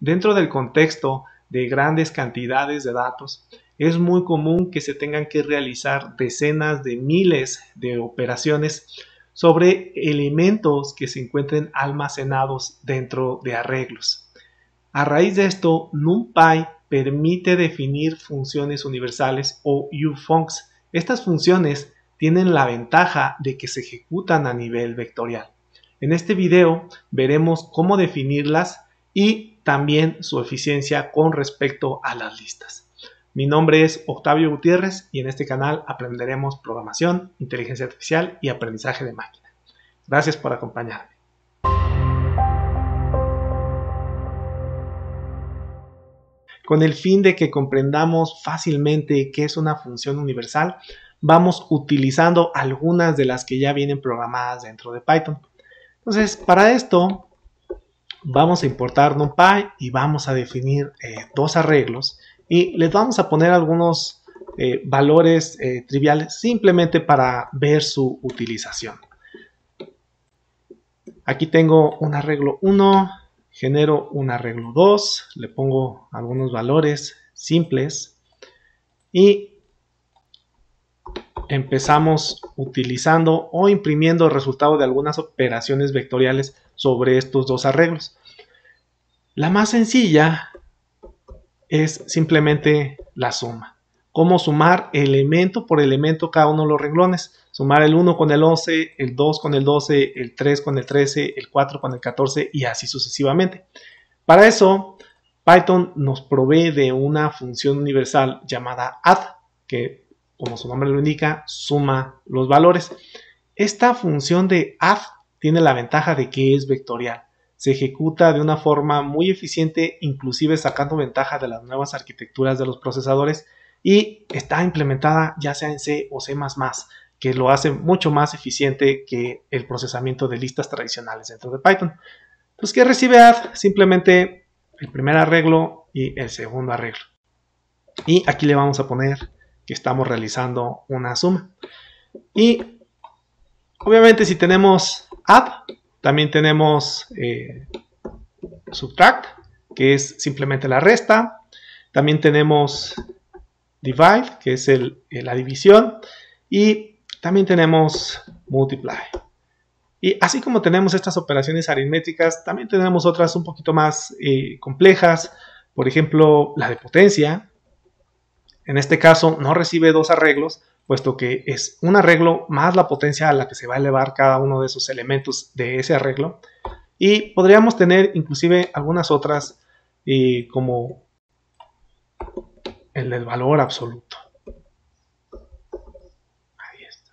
dentro del contexto de grandes cantidades de datos, es muy común que se tengan que realizar decenas de miles de operaciones sobre elementos que se encuentren almacenados dentro de arreglos. A raíz de esto, NumPy permite definir funciones universales o ufuncs. Estas funciones tienen la ventaja de que se ejecutan a nivel vectorial. En este video veremos cómo definirlas y también su eficiencia con respecto a las listas. Mi nombre es Octavio Gutiérrez y en este canal aprenderemos programación, inteligencia artificial y aprendizaje de máquina. Gracias por acompañarme. Con el fin de que comprendamos fácilmente qué es una función universal, vamos utilizando algunas de las que ya vienen programadas dentro de Python. Entonces, para esto vamos a importar NumPy y vamos a definir eh, dos arreglos y les vamos a poner algunos eh, valores eh, triviales simplemente para ver su utilización. Aquí tengo un arreglo 1, genero un arreglo 2, le pongo algunos valores simples y empezamos utilizando o imprimiendo el resultado de algunas operaciones vectoriales sobre estos dos arreglos. La más sencilla es simplemente la suma. Cómo sumar elemento por elemento cada uno de los renglones. Sumar el 1 con el 11, el 2 con el 12, el 3 con el 13, el 4 con el 14 y así sucesivamente. Para eso, Python nos provee de una función universal llamada add, que como su nombre lo indica, suma los valores. Esta función de add tiene la ventaja de que es vectorial. Se ejecuta de una forma muy eficiente, inclusive sacando ventaja de las nuevas arquitecturas de los procesadores y está implementada ya sea en C o C++, que lo hace mucho más eficiente que el procesamiento de listas tradicionales dentro de Python. Entonces, ¿qué recibe add? Simplemente el primer arreglo y el segundo arreglo. Y aquí le vamos a poner que estamos realizando una suma. Y obviamente si tenemos add, también tenemos eh, subtract, que es simplemente la resta. También tenemos divide, que es la división. Y también tenemos multiply. Y así como tenemos estas operaciones aritméticas, también tenemos otras un poquito más eh, complejas. Por ejemplo, la de potencia, en este caso no recibe dos arreglos, puesto que es un arreglo más la potencia a la que se va a elevar cada uno de esos elementos de ese arreglo. Y podríamos tener inclusive algunas otras eh, como el del valor absoluto. Ahí está.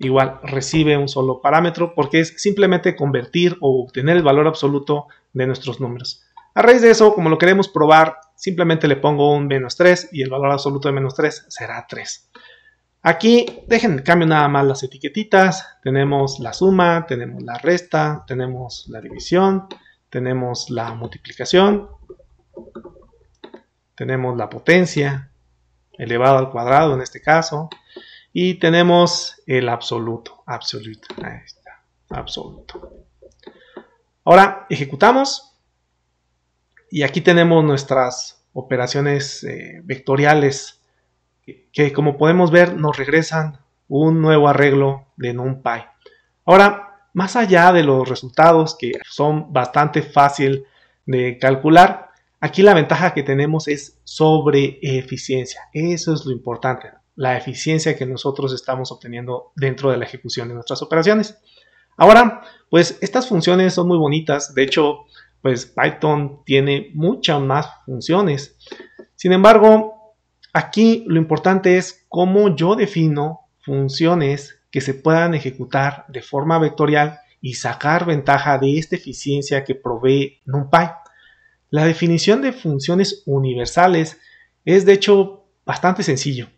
Igual recibe un solo parámetro porque es simplemente convertir o obtener el valor absoluto de nuestros números. A raíz de eso, como lo queremos probar, simplemente le pongo un menos 3 y el valor absoluto de menos 3 será 3. Aquí dejen cambio nada más las etiquetitas. Tenemos la suma, tenemos la resta, tenemos la división, tenemos la multiplicación, tenemos la potencia elevado al cuadrado en este caso y tenemos el absoluto, absoluto, ahí está, absoluto. Ahora ejecutamos y aquí tenemos nuestras operaciones eh, vectoriales que, como podemos ver nos regresan un nuevo arreglo de NumPy. Ahora, más allá de los resultados que son bastante fácil de calcular, aquí la ventaja que tenemos es sobre eficiencia. Eso es lo importante, la eficiencia que nosotros estamos obteniendo dentro de la ejecución de nuestras operaciones. Ahora, pues estas funciones son muy bonitas. De hecho, pues Python tiene muchas más funciones. Sin embargo, aquí lo importante es cómo yo defino funciones que se puedan ejecutar de forma vectorial y sacar ventaja de esta eficiencia que provee NumPy. La definición de funciones universales es de hecho bastante sencillo.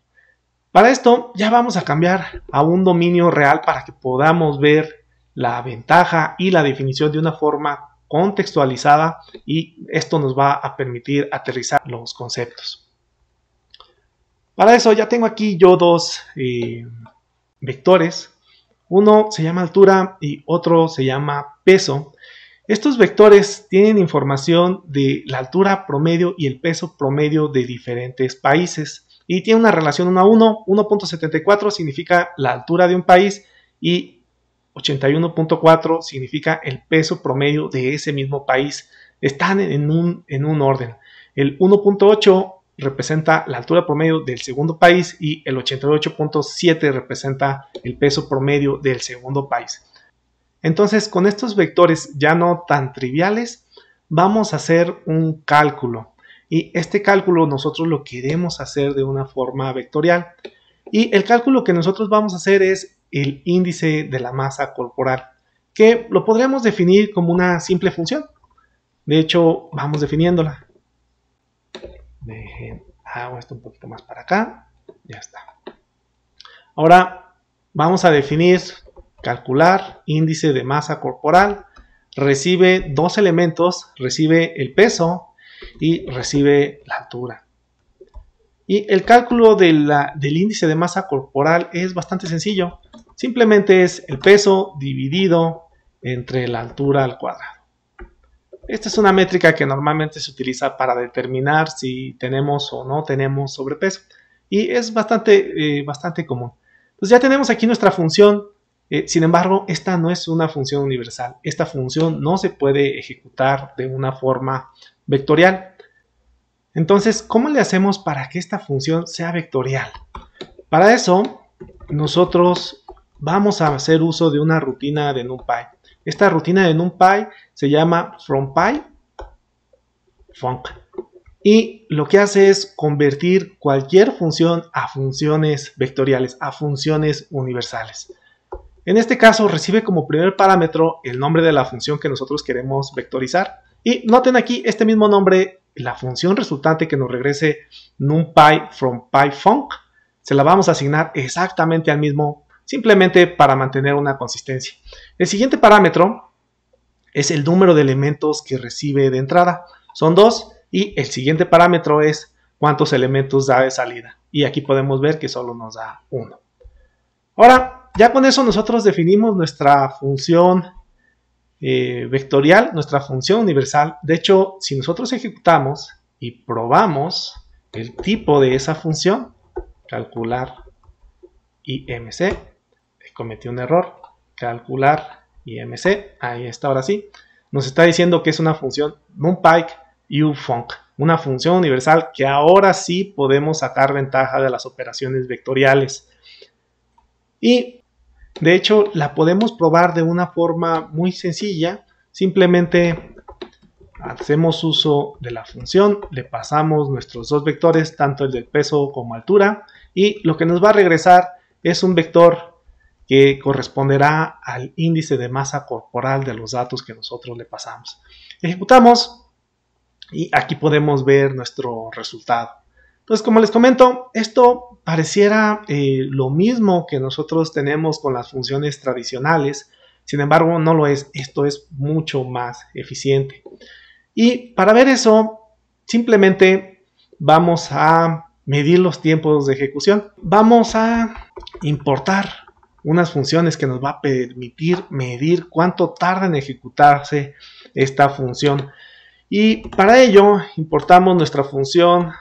Para esto ya vamos a cambiar a un dominio real para que podamos ver la ventaja y la definición de una forma contextualizada y esto nos va a permitir aterrizar los conceptos. Para eso ya tengo aquí yo dos eh, vectores. Uno se llama altura y otro se llama peso. Estos vectores tienen información de la altura promedio y el peso promedio de diferentes países y tiene una relación 1 a 1. 1.74 significa la altura de un país y 81.4 significa el peso promedio de ese mismo país. Están en un, en un orden. El 1.8 representa la altura promedio del segundo país y el 88.7 representa el peso promedio del segundo país. Entonces, con estos vectores ya no tan triviales, vamos a hacer un cálculo. Y este cálculo nosotros lo queremos hacer de una forma vectorial. Y el cálculo que nosotros vamos a hacer es el índice de la masa corporal, que lo podríamos definir como una simple función. De hecho, vamos definiéndola. Dejen, hago esto un poquito más para acá. Ya está. Ahora vamos a definir calcular índice de masa corporal, recibe dos elementos, recibe el peso y recibe la altura. Y el cálculo del índice de masa corporal es bastante sencillo. Simplemente es el peso dividido entre la altura al cuadrado. Esta es una métrica que normalmente se utiliza para determinar si tenemos o no tenemos sobrepeso. Y es bastante, eh, bastante común. Entonces ya tenemos aquí nuestra función eh, sin embargo, esta no es una función universal. Esta función no se puede ejecutar de una forma vectorial. Entonces, ¿cómo le hacemos para que esta función sea vectorial? Para eso, nosotros vamos a hacer uso de una rutina de NumPy. Esta rutina de NumPy se llama FromPy func y lo que hace es convertir cualquier función a funciones vectoriales, a funciones universales. En este caso recibe como primer parámetro el nombre de la función que nosotros queremos vectorizar. Y noten aquí este mismo nombre, la función resultante que nos regrese numpy from se la vamos a asignar exactamente al mismo, simplemente para mantener una consistencia. El siguiente parámetro es el número de elementos que recibe de entrada. Son dos y el siguiente parámetro es cuántos elementos da de salida. Y aquí podemos ver que solo nos da uno. Ahora, ya con eso nosotros definimos nuestra función eh, vectorial, nuestra función universal. De hecho, si nosotros ejecutamos y probamos el tipo de esa función, calcular IMC, cometí un error, calcular IMC, ahí está ahora sí, nos está diciendo que es una función numpy ufunc, una función universal que ahora sí podemos sacar ventaja de las operaciones vectoriales. Y de hecho, la podemos probar de una forma muy sencilla. Simplemente hacemos uso de la función, le pasamos nuestros dos vectores, tanto el del peso como altura, y lo que nos va a regresar es un vector que corresponderá al índice de masa corporal de los datos que nosotros le pasamos. Ejecutamos y aquí podemos ver nuestro resultado. Entonces, como les comento, esto pareciera eh, lo mismo que nosotros tenemos con las funciones tradicionales, sin embargo, no lo es. Esto es mucho más eficiente. Y para ver eso, simplemente vamos a medir los tiempos de ejecución. Vamos a importar unas funciones que nos va a permitir medir cuánto tarda en ejecutarse esta función. Y para ello importamos nuestra función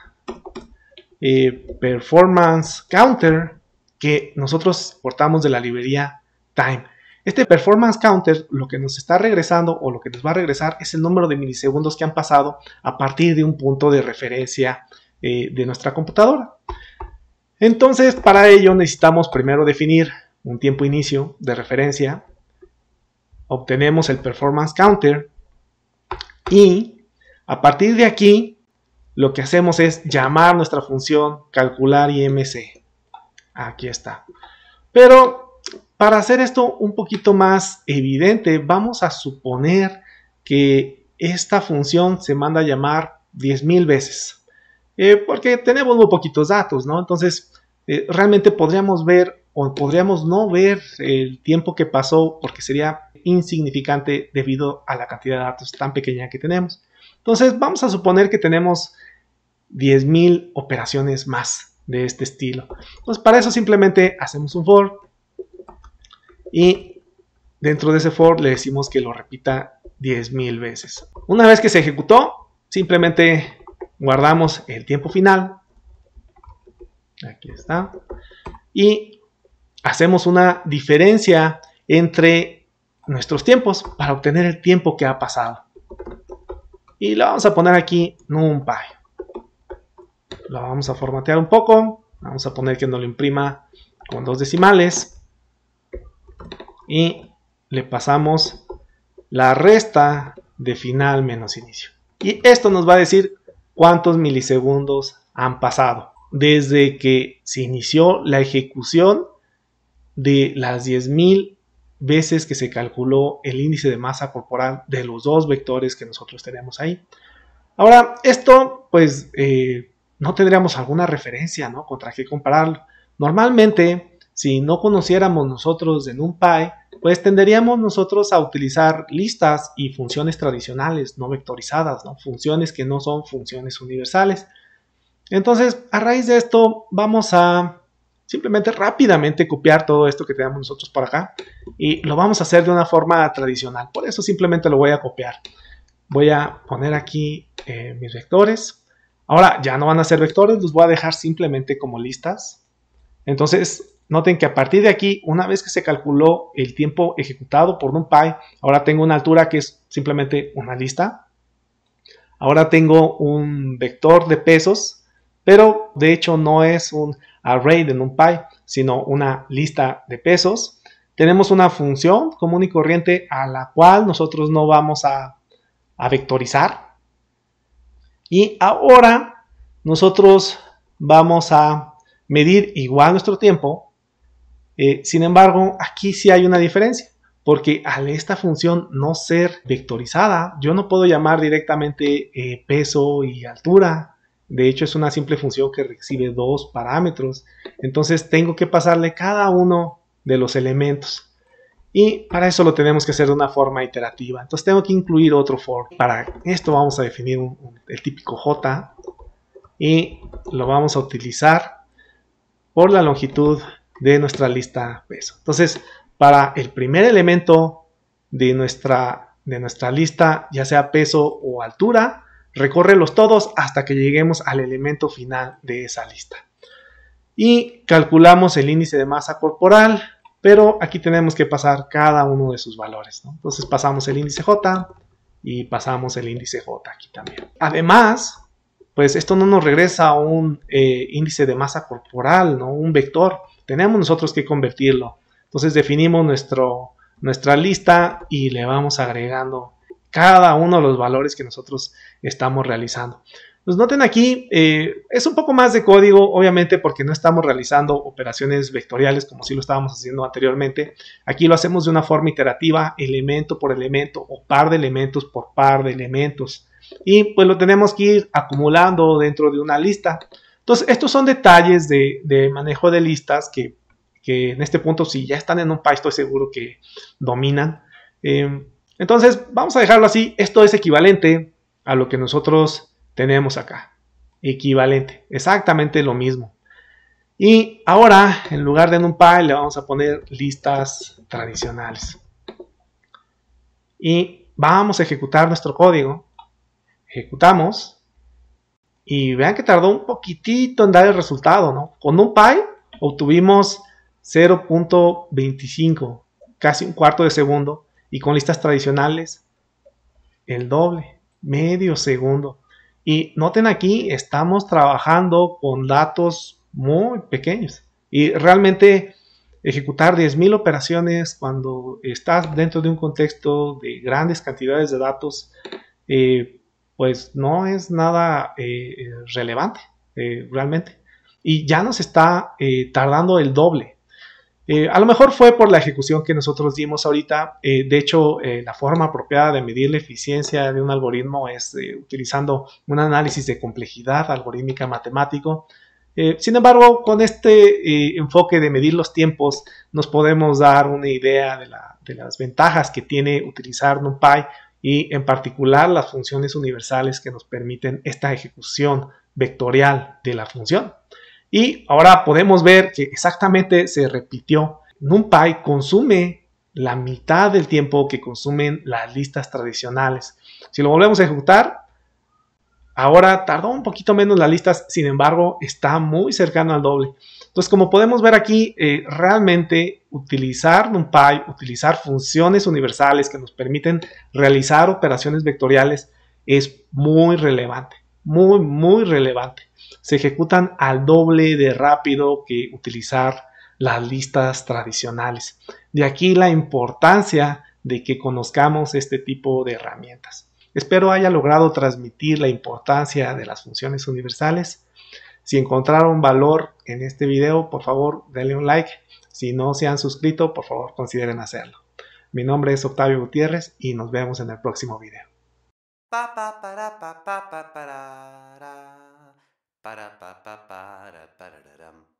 eh, performance counter que nosotros portamos de la librería time. Este performance counter lo que nos está regresando o lo que nos va a regresar es el número de milisegundos que han pasado a partir de un punto de referencia eh, de nuestra computadora. Entonces, para ello necesitamos primero definir un tiempo inicio de referencia. Obtenemos el performance counter y a partir de aquí lo que hacemos es llamar nuestra función calcular IMC. Aquí está. Pero para hacer esto un poquito más evidente, vamos a suponer que esta función se manda a llamar 10.000 veces. Eh, porque tenemos muy poquitos datos, ¿no? Entonces, eh, realmente podríamos ver podríamos no ver el tiempo que pasó porque sería insignificante debido a la cantidad de datos tan pequeña que tenemos. Entonces, vamos a suponer que tenemos 10.000 operaciones más de este estilo. Entonces, para eso simplemente hacemos un for y dentro de ese for le decimos que lo repita 10.000 veces. Una vez que se ejecutó, simplemente guardamos el tiempo final. Aquí está. Y hacemos una diferencia entre nuestros tiempos para obtener el tiempo que ha pasado. Y lo vamos a poner aquí NumPy. Lo vamos a formatear un poco. Vamos a poner que no lo imprima con dos decimales. Y le pasamos la resta de final menos inicio. Y esto nos va a decir cuántos milisegundos han pasado desde que se inició la ejecución de las 10.000 veces que se calculó el índice de masa corporal de los dos vectores que nosotros tenemos ahí. Ahora, esto pues eh, no tendríamos alguna referencia, ¿no? Contra qué compararlo. Normalmente, si no conociéramos nosotros de NumPy, pues tenderíamos nosotros a utilizar listas y funciones tradicionales, no vectorizadas, ¿no? Funciones que no son funciones universales. Entonces, a raíz de esto, vamos a simplemente rápidamente copiar todo esto que tenemos nosotros por acá y lo vamos a hacer de una forma tradicional. Por eso simplemente lo voy a copiar. Voy a poner aquí eh, mis vectores. Ahora ya no van a ser vectores, los voy a dejar simplemente como listas. Entonces, noten que a partir de aquí, una vez que se calculó el tiempo ejecutado por NumPy, ahora tengo una altura que es simplemente una lista. Ahora tengo un vector de pesos, pero de hecho no es un array de NumPy, sino una lista de pesos. Tenemos una función común y corriente a la cual nosotros no vamos a, vectorizar. Y ahora nosotros vamos a medir igual nuestro tiempo. Eh, sin embargo, aquí sí hay una diferencia porque al esta función no ser vectorizada, yo no puedo llamar directamente eh, peso y altura de hecho, es una simple función que recibe dos parámetros. Entonces, tengo que pasarle cada uno de los elementos. Y para eso lo tenemos que hacer de una forma iterativa. Entonces, tengo que incluir otro for. Para esto vamos a definir el típico j. Y lo vamos a utilizar por la longitud de nuestra lista peso. Entonces, para el primer elemento de nuestra, de nuestra lista, ya sea peso o altura, Recórrelos todos hasta que lleguemos al elemento final de esa lista. Y calculamos el índice de masa corporal, pero aquí tenemos que pasar cada uno de sus valores. Entonces pasamos el índice J y pasamos el índice J aquí también. Además, pues esto no nos regresa a un eh, índice de masa corporal, ¿no? un vector. Tenemos nosotros que convertirlo. Entonces definimos nuestro, nuestra lista y le vamos agregando cada uno de los valores que nosotros estamos realizando. Pues noten aquí, eh, es un poco más de código, obviamente porque no estamos realizando operaciones vectoriales como si lo estábamos haciendo anteriormente. Aquí lo hacemos de una forma iterativa, elemento por elemento o par de elementos por par de elementos. Y pues lo tenemos que ir acumulando dentro de una lista. Entonces, estos son detalles de, manejo de listas que, en este punto, si ya están en un PY, estoy seguro que dominan. Eh, entonces, vamos a dejarlo así. Esto es equivalente a lo que nosotros tenemos acá. Equivalente. Exactamente lo mismo. Y ahora, en lugar de NumPy, le vamos a poner listas tradicionales. Y vamos a ejecutar nuestro código. Ejecutamos. Y vean que tardó un poquitito en dar el resultado, ¿no? Con NumPy obtuvimos 0.25, casi un cuarto de segundo y con listas tradicionales el doble, medio segundo. Y noten aquí, estamos trabajando con datos muy pequeños. Y realmente ejecutar 10.000 operaciones cuando estás dentro de un contexto de grandes cantidades de datos, eh, pues no es nada eh, relevante eh, realmente. Y ya nos está tardando el doble. Eh, a lo mejor fue por la ejecución que nosotros dimos ahorita. Eh, de hecho, eh, la forma apropiada de medir la eficiencia de un algoritmo es utilizando un análisis de complejidad algorítmica matemático. sin embargo, con este enfoque de medir los tiempos, nos podemos dar una idea de, de las ventajas que tiene utilizar NumPy y en particular las funciones universales que nos permiten esta ejecución vectorial de la función. Y ahora podemos ver que exactamente se repitió. NumPy consume la mitad del tiempo que consumen las listas tradicionales. Si lo volvemos a ejecutar, ahora tardó un poquito menos las listas, sin embargo, está muy cercano al doble. Entonces, como podemos ver aquí, eh, realmente utilizar NumPy, utilizar funciones universales que nos permiten realizar operaciones vectoriales es muy relevante, muy, muy relevante. Se ejecutan al doble de rápido que utilizar las listas tradicionales. De aquí la importancia de que conozcamos este tipo de herramientas. Espero haya logrado transmitir la importancia de las funciones universales. Si encontraron valor en este video, por favor, denle un like. Si no se han suscrito, por favor, consideren hacerlo. Mi nombre es Octavio Gutiérrez y nos vemos en el próximo video. Ba da ba ba ba da ba da da dum.